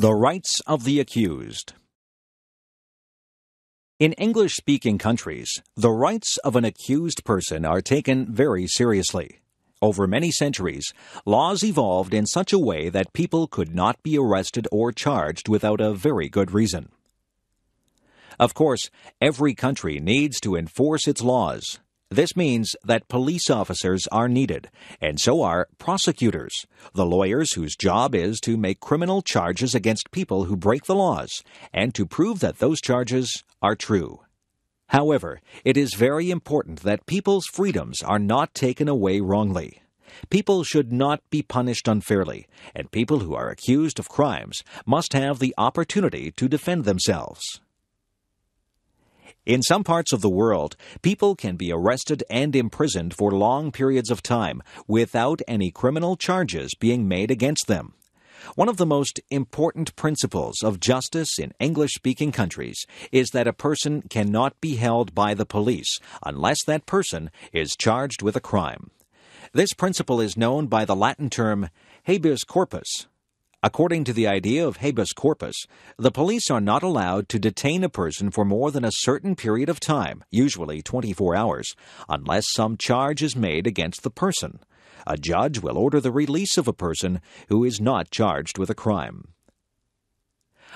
The Rights of the Accused. In English speaking countries, the rights of an accused person are taken very seriously. Over many centuries, laws evolved in such a way that people could not be arrested or charged without a very good reason. Of course, every country needs to enforce its laws, this means that police officers are needed, and so are prosecutors, the lawyers whose job is to make criminal charges against people who break the laws and to prove that those charges are true. However, it is very important that people's freedoms are not taken away wrongly. People should not be punished unfairly, and people who are accused of crimes must have the opportunity to defend themselves. In some parts of the world, people can be arrested and imprisoned for long periods of time without any criminal charges being made against them. One of the most important principles of justice in English speaking countries is that a person cannot be held by the police unless that person is charged with a crime. This principle is known by the Latin term habeas corpus, According to the idea of habeas corpus, the police are not allowed to detain a person for more than a certain period of time, usually 24 hours, unless some charge is made against the person. A judge will order the release of a person who is not charged with a crime.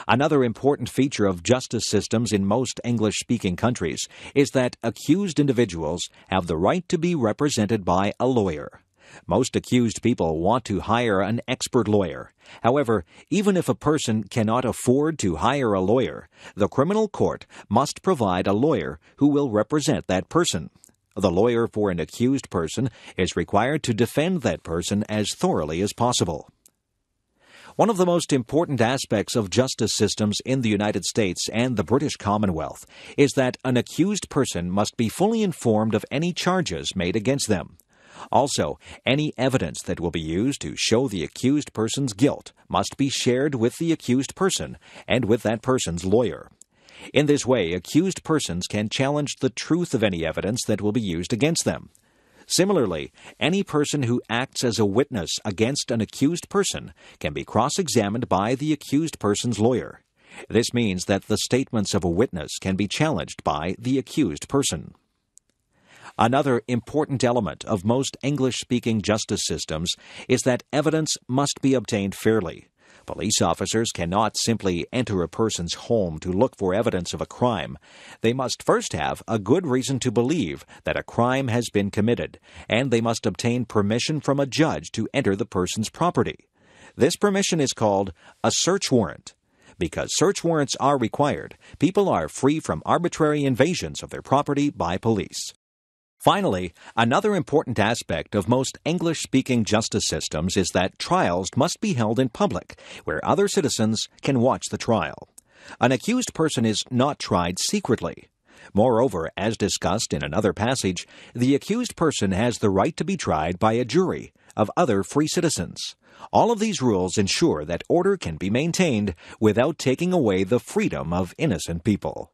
Another important feature of justice systems in most English speaking countries is that accused individuals have the right to be represented by a lawyer. Most accused people want to hire an expert lawyer. However, even if a person cannot afford to hire a lawyer, the criminal court must provide a lawyer who will represent that person. The lawyer for an accused person is required to defend that person as thoroughly as possible. One of the most important aspects of justice systems in the United States and the British Commonwealth is that an accused person must be fully informed of any charges made against them. Also, any evidence that will be used to show the accused person's guilt must be shared with the accused person and with that person's lawyer. In this way, accused persons can challenge the truth of any evidence that will be used against them. Similarly, any person who acts as a witness against an accused person can be cross examined by the accused person's lawyer. This means that the statements of a witness can be challenged by the accused person. Another important element of most English speaking justice systems is that evidence must be obtained fairly. Police officers cannot simply enter a person's home to look for evidence of a crime. They must first have a good reason to believe that a crime has been committed, and they must obtain permission from a judge to enter the person's property. This permission is called a search warrant. Because search warrants are required, people are free from arbitrary invasions of their property by police. Finally, another important aspect of most English speaking justice systems is that trials must be held in public, where other citizens can watch the trial. An accused person is not tried secretly. Moreover, as discussed in another passage, the accused person has the right to be tried by a jury of other free citizens. All of these rules ensure that order can be maintained without taking away the freedom of innocent people.